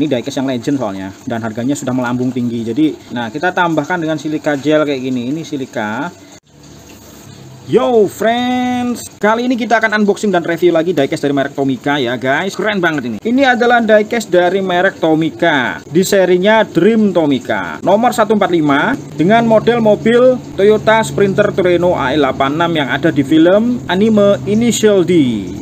ini diecast yang legend soalnya. Dan harganya sudah melambung tinggi. Jadi nah kita tambahkan dengan silika gel kayak gini. Ini silika Yo friends, kali ini kita akan unboxing dan review lagi diecast dari merek Tomica ya guys. Keren banget ini. Ini adalah diecast dari merek Tomica. Di serinya Dream Tomica. Nomor 145 Dengan model mobil Toyota Sprinter Torino AE86 yang ada di film anime Initial D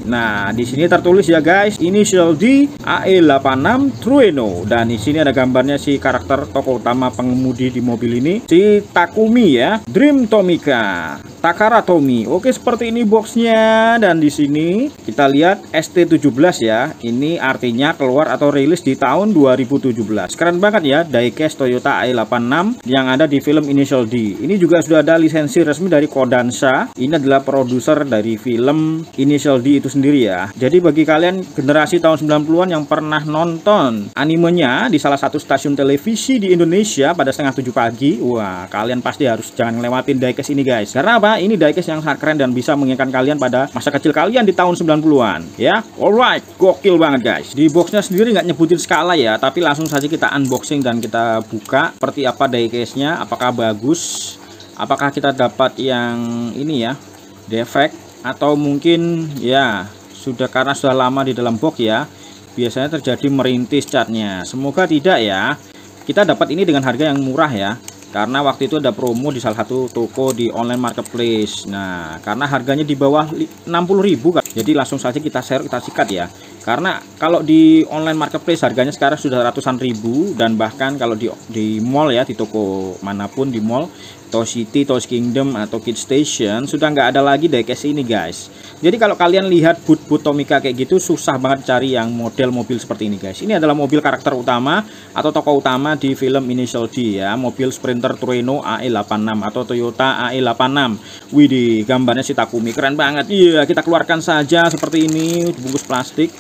Nah di sini tertulis ya guys Initial D AE86 Trueno Dan di sini ada gambarnya si karakter tokoh utama pengemudi di mobil ini Si Takumi ya Dream Tomica Takara Tomi. Oke, seperti ini boxnya dan di sini kita lihat ST17 ya. Ini artinya keluar atau rilis di tahun 2017. Keren banget ya, diecast Toyota i86 yang ada di film Initial D. Ini juga sudah ada lisensi resmi dari Kodansha. Ini adalah produser dari film Initial D itu sendiri ya. Jadi bagi kalian generasi tahun 90-an yang pernah nonton animenya di salah satu stasiun televisi di Indonesia pada setengah tujuh pagi, wah kalian pasti harus jangan ngelewatin diecast ini guys. Karena apa? Ini diecast yang sangat keren dan bisa mengingatkan kalian pada masa kecil kalian di tahun 90-an ya. Alright, gokil banget guys. Di boxnya sendiri nggak nyebutin skala ya, tapi langsung saja kita unboxing dan kita buka seperti apa diecast-nya, apakah bagus, apakah kita dapat yang ini ya, defect atau mungkin ya sudah karena sudah lama di dalam box ya. Biasanya terjadi merintis catnya. Semoga tidak ya. Kita dapat ini dengan harga yang murah ya karena waktu itu ada promo di salah satu toko di online marketplace nah karena harganya di bawah 60.000 kan jadi langsung saja kita share kita sikat ya karena kalau di online marketplace harganya sekarang sudah ratusan ribu dan bahkan kalau di di mall ya di toko mana pun di mall Toy City, Toy Kingdom atau Kid Station sudah nggak ada lagi diecast ini guys. Jadi kalau kalian lihat boot-boot Tomica kayak gitu susah banget cari yang model mobil seperti ini guys. Ini adalah mobil karakter utama atau tokoh utama di film Initial D ya. Mobil Sprinter Torino AE86 atau Toyota AE86 widih gambarnya si Takumi keren banget. Iya kita keluarkan saja seperti ini dibungkus plastik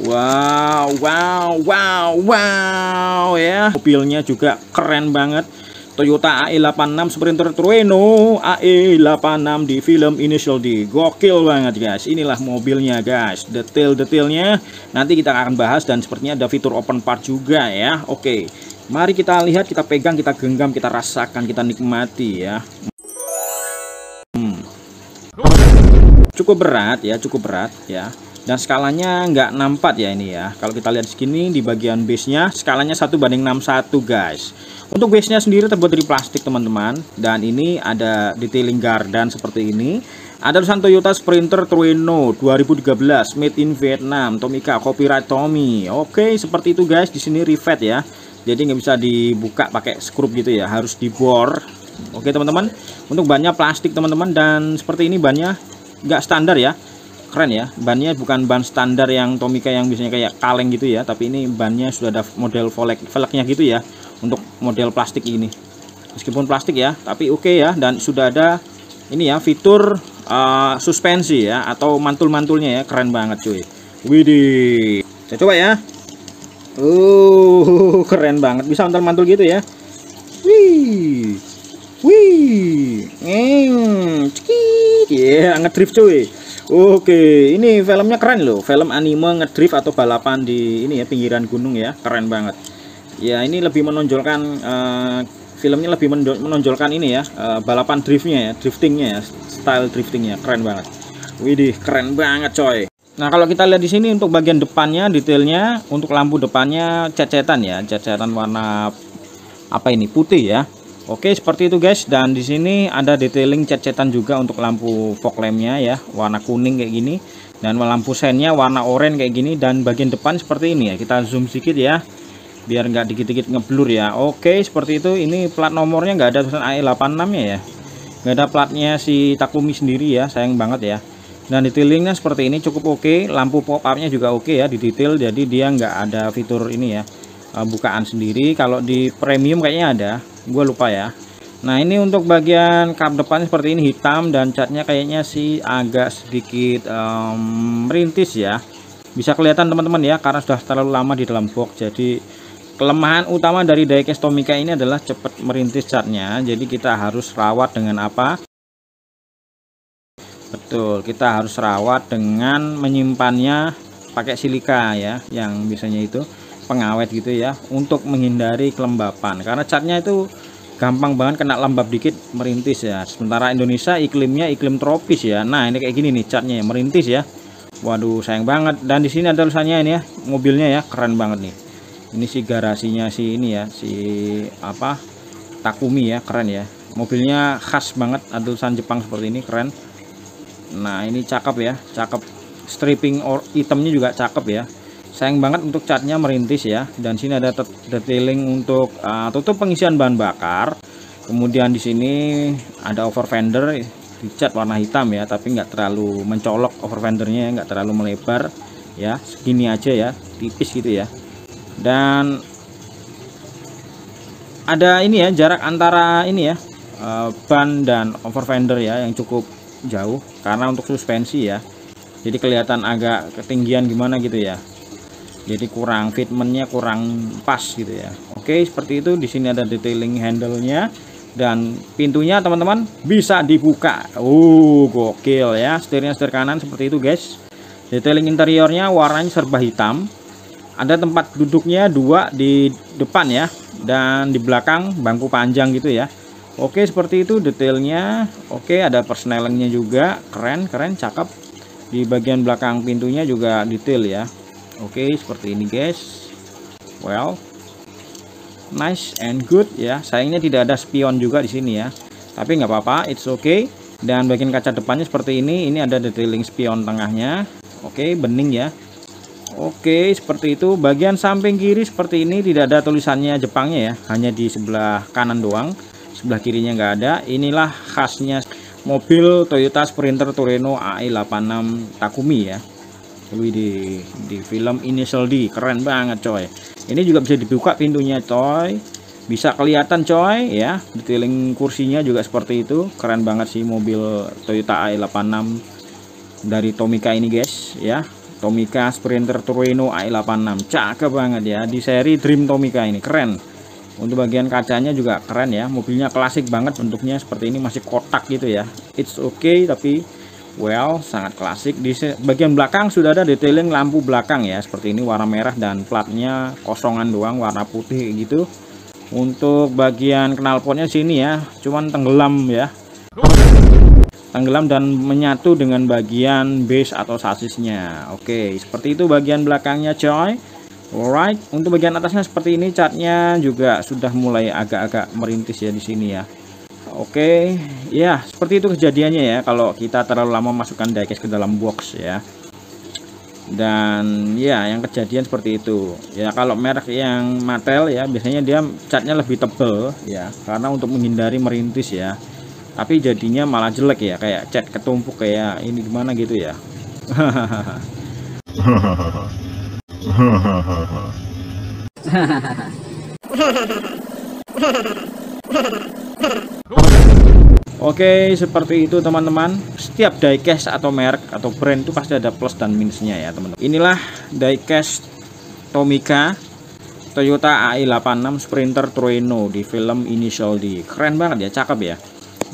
Wow, wow, wow, wow ya. Mobilnya juga keren banget. Toyota AE86 Sprinter Trueno AE86 di film Initial D gokil banget guys. Inilah mobilnya guys. Detail-detailnya nanti kita akan bahas dan sepertinya ada fitur open part juga ya. Oke mari kita lihat kita pegang kita genggam kita rasakan kita nikmati ya. Hmm. cukup berat ya. Cukup berat ya dan skalanya nggak 64 ya ini ya. Kalau kita lihat segini di bagian base nya skalanya 1 banding 61 guys. Untuk base nya sendiri terbuat dari plastik teman-teman. Dan ini ada detailing gardan seperti ini. Ada tulisan Toyota Sprinter Trueno 2013 made in Vietnam. Tomica copyright Tommy. Oke seperti itu guys. Di sini rivet ya. Jadi nggak bisa dibuka pakai skrup gitu ya. Harus dibor. Oke teman-teman. Untuk bannya plastik teman-teman. Dan seperti ini bannya nggak standar ya keren ya. Bannya bukan ban standar yang Tomica yang biasanya kayak kaleng gitu ya tapi ini bannya sudah ada model velg velgnya gitu ya untuk model plastik ini. Meskipun plastik ya tapi oke okay ya dan sudah ada ini ya fitur uh, suspensi ya atau mantul-mantulnya ya keren banget cuy. Widih. Saya coba ya. Uh keren banget. Bisa mantul-mantul gitu ya. Wih. Wih. Ngeng ya yeah, ngedrift cuy Oke, ini filmnya keren loh. Film anime ngedrift atau balapan di ini ya pinggiran gunung ya, keren banget. Ya ini lebih menonjolkan uh, filmnya lebih menonjolkan ini ya uh, balapan driftnya ya, driftingnya ya, style driftingnya keren banget. Widih, keren banget coy. Nah kalau kita lihat di sini untuk bagian depannya detailnya untuk lampu depannya cecetan ya, cecetan warna apa ini putih ya Oke seperti itu guys. Dan di sini ada detailing cat-catan juga untuk lampu fog lampnya ya. Warna kuning kayak gini. Dan lampu sennya warna oranye kayak gini. Dan bagian depan seperti ini ya. Kita zoom sedikit ya. Biar nggak dikit-dikit ngeblur ya. Oke seperti itu. Ini plat nomornya nggak ada tulisan AE86 ya ya. Nggak ada platnya si Takumi sendiri ya. Sayang banget ya. Dan detailingnya seperti ini cukup oke. Lampu pop upnya juga oke ya di detail. Jadi dia nggak ada fitur ini ya eh, bukaan sendiri. Kalau di premium kayaknya ada. Gue lupa ya. Nah ini untuk bagian kap depan seperti ini hitam dan catnya kayaknya sih agak sedikit um, merintis ya. Bisa kelihatan teman-teman ya karena sudah terlalu lama di dalam box. Jadi kelemahan utama dari diecast Tomica ini adalah cepat merintis catnya. Jadi kita harus rawat dengan apa? Betul kita harus rawat dengan menyimpannya pakai silika ya yang biasanya itu pengawet gitu ya untuk menghindari kelembapan. Karena catnya itu gampang banget kena lembab dikit merintis ya. Sementara Indonesia iklimnya iklim tropis ya. Nah ini kayak gini nih catnya ya, merintis ya. Waduh sayang banget. Dan di sini ada tulisannya ini ya mobilnya ya keren banget nih. Ini si garasinya si ini ya si apa Takumi ya keren ya. Mobilnya khas banget ada tulisan Jepang seperti ini keren. Nah ini cakep ya cakep. Stripping or itemnya juga cakep ya sayang banget untuk catnya merintis ya. Dan sini ada detailing untuk uh, tutup pengisian bahan bakar. Kemudian di sini ada over fender dicat warna hitam ya tapi nggak terlalu mencolok over fendernya nggak terlalu melebar ya. Segini aja ya tipis gitu ya. Dan ada ini ya jarak antara ini ya uh, ban dan over fender ya yang cukup jauh. Karena untuk suspensi ya. Jadi kelihatan agak ketinggian gimana gitu ya jadi kurang fitmentnya kurang pas gitu ya. Oke seperti itu. Di sini ada detailing handle-nya. Dan pintunya teman-teman bisa dibuka. Uh gokil ya. Setirnya setir kanan seperti itu guys. Detailing interiornya warnanya serba hitam. Ada tempat duduknya dua di depan ya. Dan di belakang bangku panjang gitu ya. Oke seperti itu detailnya. Oke ada persnelingnya juga. Keren keren cakep. Di bagian belakang pintunya juga detail ya Oke seperti ini guys. Well nice and good ya. Sayangnya tidak ada spion juga di sini ya. Tapi nggak apa-apa it's okay. Dan bagian kaca depannya seperti ini. Ini ada detailing spion tengahnya. Oke bening ya. Oke seperti itu. Bagian samping kiri seperti ini. Tidak ada tulisannya Jepangnya ya. Hanya di sebelah kanan doang. Sebelah kirinya nggak ada. Inilah khasnya mobil Toyota Sprinter Torino AI86 Takumi ya Lui di film Initial D keren banget coy. Ini juga bisa dibuka pintunya coy. Bisa kelihatan coy ya. Detailing kursinya juga seperti itu. Keren banget sih mobil Toyota i86 dari Tomica ini guys ya. Tomica Sprinter Torino i86 cakep banget ya. Di seri Dream Tomica ini keren. Untuk bagian kacanya juga keren ya. Mobilnya klasik banget bentuknya seperti ini masih kotak gitu ya. It's okay tapi well sangat klasik. Di bagian belakang sudah ada detailing lampu belakang ya. Seperti ini warna merah dan platnya kosongan doang warna putih gitu. Untuk bagian knalpotnya sini ya cuman tenggelam ya. Tenggelam dan menyatu dengan bagian base atau sasisnya. Oke seperti itu bagian belakangnya coy. Alright untuk bagian atasnya seperti ini catnya juga sudah mulai agak-agak merintis ya di sini ya Oke, ya seperti itu kejadiannya ya kalau kita terlalu lama masukkan diecast ke dalam box ya. Dan ya yang kejadian seperti itu. Ya kalau merek yang Mattel ya biasanya dia catnya lebih tebel ya karena untuk menghindari merintis ya. Tapi jadinya malah jelek ya kayak cat ketumpuk kayak ini gimana gitu ya. Oke seperti itu teman-teman. Setiap diecast atau merek atau brand itu pasti ada plus dan minusnya ya teman-teman. Inilah diecast Tomica Toyota AI86 Sprinter Torino di film Initial D. Keren banget ya cakep ya.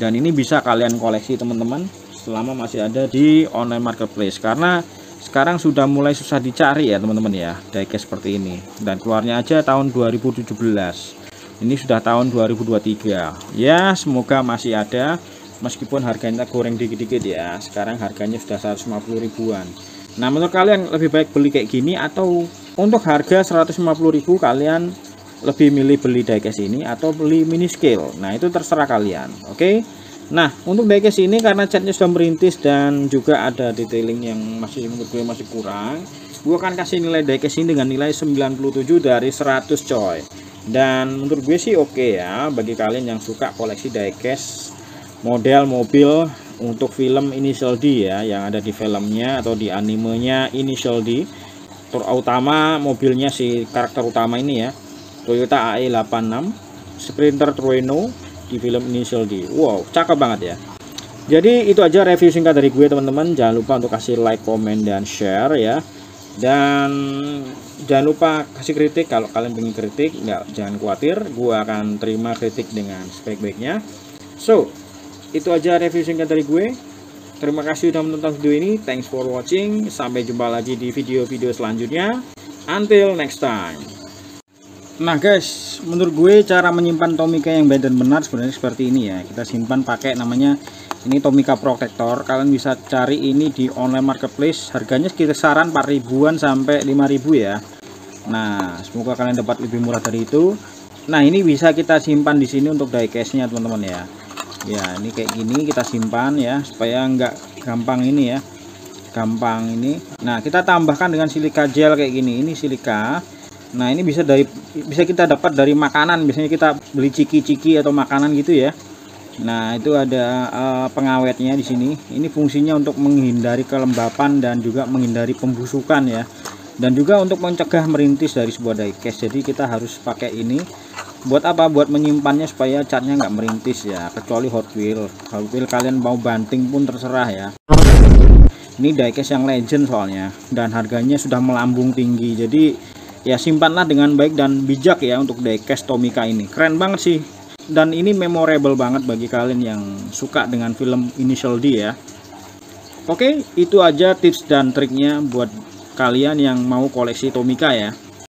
Dan ini bisa kalian koleksi teman-teman selama masih ada di online marketplace. Karena sekarang sudah mulai susah dicari ya teman-teman ya diecast seperti ini. Dan keluarnya aja tahun 2017 ini sudah tahun 2023 ya semoga masih ada meskipun harganya goreng dikit-dikit ya. Sekarang harganya sudah 150 ribuan. Nah menurut kalian lebih baik beli kayak gini atau untuk harga 150 ribu kalian lebih milih beli diecast ini atau beli mini scale nah itu terserah kalian oke? okay? Nah, untuk diecast ini karena catnya sudah merintis dan juga ada detailing yang masih menurut gue masih kurang, gue akan kasih nilai diecast ini dengan nilai 97 dari 100 coy. Dan menurut gue sih oke okay ya bagi kalian yang suka koleksi diecast model mobil untuk film Initial D ya yang ada di filmnya atau di animenya Initial D. Terutama mobilnya si karakter utama ini ya Toyota AE86 Sprinter Trueno di film Initial D. Wow cakep banget ya. Jadi itu aja review singkat dari gue teman-teman. Jangan lupa untuk kasih like comment dan share ya. Dan jangan lupa kasih kritik. Kalau kalian ingin kritik nggak jangan khawatir. Gua akan terima kritik dengan sebaik-baiknya. So itu aja review singkat dari gue. Terima kasih sudah menonton video ini. Thanks for watching. Sampai jumpa lagi di video-video selanjutnya. Until next time Nah guys, menurut gue cara menyimpan Tomica yang baik dan benar sebenarnya seperti ini ya. Kita simpan pakai namanya ini Tomica Protector. Kalian bisa cari ini di online marketplace. Harganya saran 4 ribuan sampai 5 ribu ya. Nah, semoga kalian dapat lebih murah dari itu. Nah, ini bisa kita simpan di sini untuk diecast-nya teman-teman ya. Ya, ini kayak gini kita simpan ya supaya nggak gampang ini ya. Gampang ini. Nah, kita tambahkan dengan silika gel kayak gini. Ini silika Nah ini bisa dari bisa kita dapat dari makanan biasanya kita beli ciki-ciki atau makanan gitu ya. Nah itu ada uh, pengawetnya di sini. Ini fungsinya untuk menghindari kelembapan dan juga menghindari pembusukan ya. Dan juga untuk mencegah merintis dari sebuah diecast. Jadi kita harus pakai ini. Buat apa? Buat menyimpannya supaya catnya nggak merintis ya. Kecuali Hot Wheel. Hot Wheel kalian mau banting pun terserah ya. Ini diecast yang legend soalnya dan harganya sudah melambung tinggi. Jadi ya simpanlah dengan baik dan bijak ya untuk diecast Tomica ini. Keren banget sih. Dan ini memorable banget bagi kalian yang suka dengan film Initial D ya. Oke itu aja tips dan triknya buat kalian yang mau koleksi Tomica ya